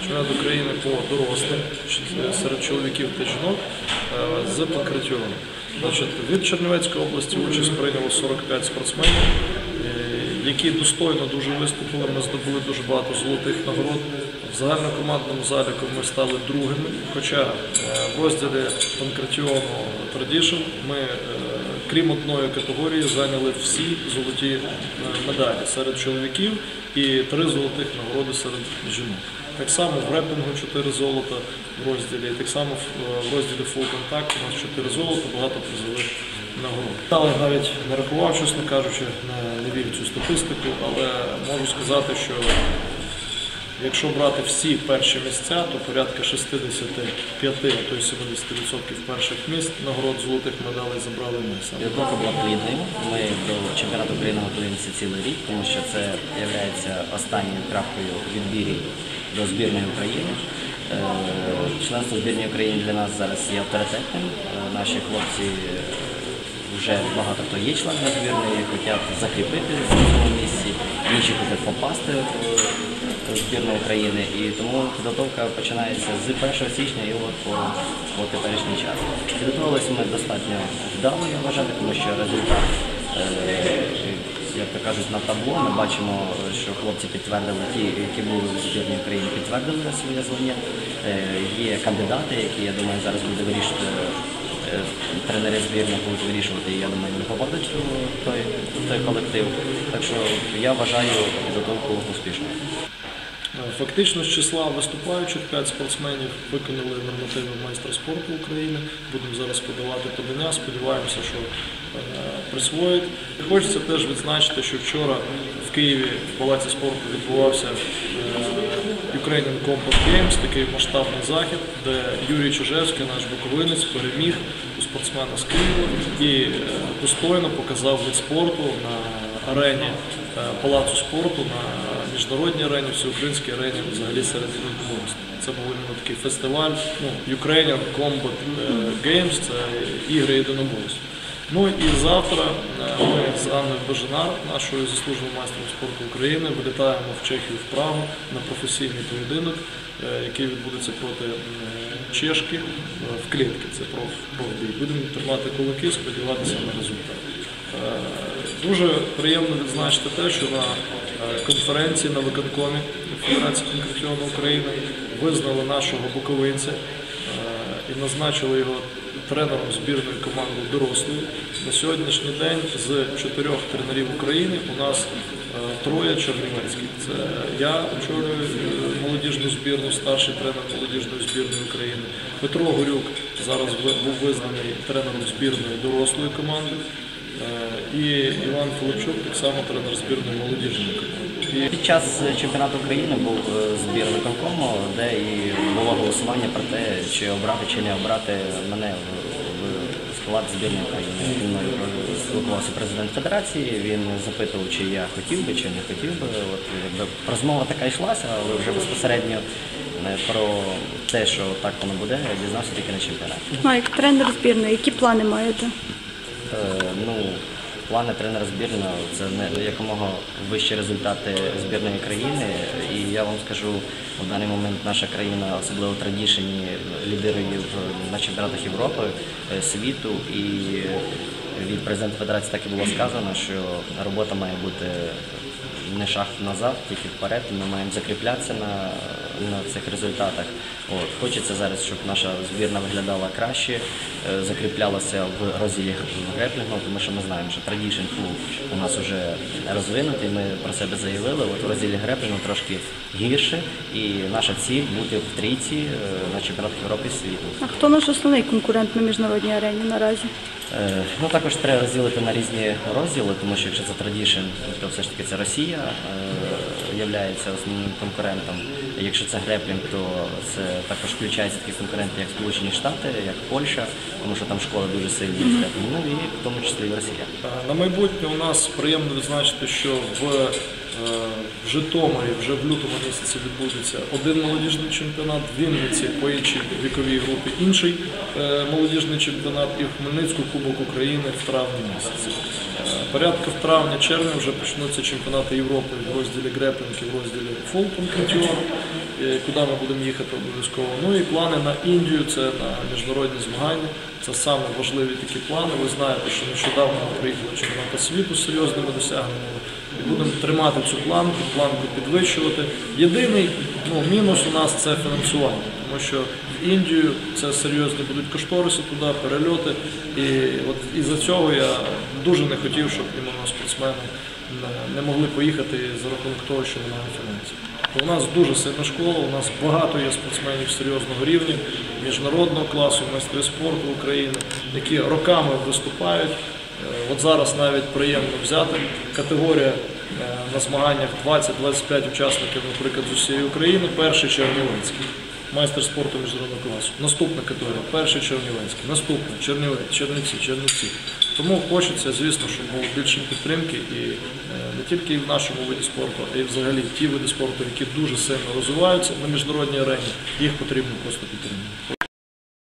Чемпіонат України по дорослим серед чоловіків та жінок е, з панкратіону. Від Чернівецької області участь прийняло 45 спортсменів, е, які достойно дуже виступили. Ми здобули дуже багато золотих нагород. В загальнокомандному заліку ми стали другими. Хоча е, в розділі панкратіону Tradition ми, крім одної категорії, зайняли всі золоті медалі серед чоловіків і три золотих нагороди серед жінок. Так само в репінгу 4 золота в розділі, так само в, е, розділі Contact у нас 4 золота, багато призових нагород. Але навіть не рахував, чесно кажучи, не вірю цю статистику, але можу сказати, що якщо брати всі перші місця, то порядка 65, а то й 70% перших місць нагород золотих медалей забрали ми саме. Підготовка була плідною. Ми до чемпіонату України готуємося цілий рік, тому що це є останньою крапкою відбірі до збірної України. Е, Членство збірної України для нас зараз є авторитетним. Е, Наші хлопці е, вже багато хто є членами збірної, хочуть закріпити в цьому місці, інші хочуть попасти в України. І тому підготовка починається з 1 січня і от по, по теперішній час. Підготувалися ми достатньо вдало, я вважаю, тому що результат, е, як то кажуть, на табло ми бачимо, що хлопці підтвердили, ті, які були в збірній України, підтвердили своє звання. Е, Є кандидати, які, я думаю, зараз буде вирішити. е, Тренери збірної будуть вирішувати, і я думаю, вони попадуть у той, той колектив. Так що я вважаю підготовку успішною. Фактично з числа виступаючих 5 спортсменів виконали нормативи майстра спорту України. Будемо зараз подавати подання. Сподіваємося, що е, присвоїть. Хочеться теж відзначити, що вчора в Києві в Палаці спорту відбувався е, Ukrainian Combat Games, такий масштабний захід, де Юрій Чижевський, наш буковинець, переміг у спортсмена з Києва і е, достойно показав від спорту на арені Палацу спорту, на міжнародній арені, всеукраїнській арені, взагалі серед єдиноборств. Це був такий фестиваль, ну, Ukrainian Combat е, Games, це ігри єдиноборств. Ну і завтра е, ми з Анною Бажанар, нашою заслуженою майстром спорту України, вилітаємо в Чехію в Прагу на професійний поєдинок, е, який відбудеться проти Чешки в клітки. Це проф, профбій. Будемо тримати кулаки, сподіватися на результат. Дуже приємно відзначити те, що на конференції на виконкомі Федерації Конкретіону України визнали нашого буковинця е, і назначили його тренером збірної команди дорослої. На сьогоднішній день з чотирьох тренерів України у нас е, троє чернівецьких. Це я очолюю е, молодіжну збірну, старший тренер молодіжної збірної України. Петро Горюк зараз був визнаний тренером збірної дорослої команди. Е, І Іван Филипчук так само тренер збірної молодіжної команди. І Під час чемпіонату України був е, збір виконкому, де і було голосування про те, чи обрати чи не обрати мене в, в склад збірної України. Зі мною е, спілкувався президент федерації. Він запитував, чи я хотів би, чи не хотів би. От якби розмова така йшлася, але вже безпосередньо е, про те, що так воно буде, я дізнався тільки на чемпіонаті. Як тренер збірної, які плани маєте? Е, Ну, плани тренера збірної це якомога вищі результати збірної країни. І я вам скажу, в даний момент наша країна, особливо традішені, лідирує в- на чемпіонатах Європи, е, світу. І від президента Федерації так і було сказано, що робота має бути не шаг назад, тільки вперед. Ми маємо закріплятися на, на цих результатах. От. Хочеться зараз, щоб наша збірна виглядала краще, е, закріплялася в розділі греплінгу, тому що ми знаємо, що tradition клуб у нас вже розвинутий, ми про себе заявили. От в розділі греплінгу трошки гірше, і наша ціль бути в трійці е, на чемпіонатах Європи світу. А хто наш основний конкурент на міжнародній арені наразі? Е, Ну також треба розділити на різні розділи, тому що якщо це tradition, то все ж таки це Росія є основним конкурентом. Якщо це греплінг, то це також включається такі конкуренти, як Сполучені Штати, як Польща, тому що там школа дуже сильні в греплінгу, ну і в тому числі і Росія. На майбутнє у нас приємно відзначити, що в, в Житомирі вже в лютому місяці відбудеться один молодіжний чемпіонат, в Вінниці по іншій віковій групі інший е, молодіжний чемпіонат і в Хмельницьку Кубок України в травні місяці. Е, Порядка в травні-червні вже почнуться чемпіонати Європи в розділі греплінг і в розділі е, куди ми будемо їхати обов'язково. Ну і плани на Індію, це на міжнародні змагання. Це саме важливі такі плани. Ви знаєте, що нещодавно приїхали чемпіонат світу з серйозними досягненнями. Будемо тримати цю планку, планку підвищувати. Єдиний ну, мінус у нас це фінансування, тому що в Індію це серйозні будуть кошториси туди, перельоти. І от із-за цього я дуже не хотів, щоб іменно спортсмени не- могли поїхати за рахунок того, що немає фінансів. У нас дуже сильна школа, у нас багато є спортсменів серйозного рівня, міжнародного класу, майстри спорту України, які роками виступають. Е, От зараз навіть приємно взяти категорія на змаганнях 20-25 учасників, наприклад, з усієї України. Перший Чернівецький, майстер спорту міжнародного класу. Наступна категорія, перший Чернівецький, наступна Чернівець, Чернівці, Чернівці. Тому хочеться, звісно, щоб було більше підтримки і е, не тільки в нашому виді спорту, а й взагалі ті види спорту, які дуже сильно розвиваються на міжнародній арені, їх потрібно просто підтримувати.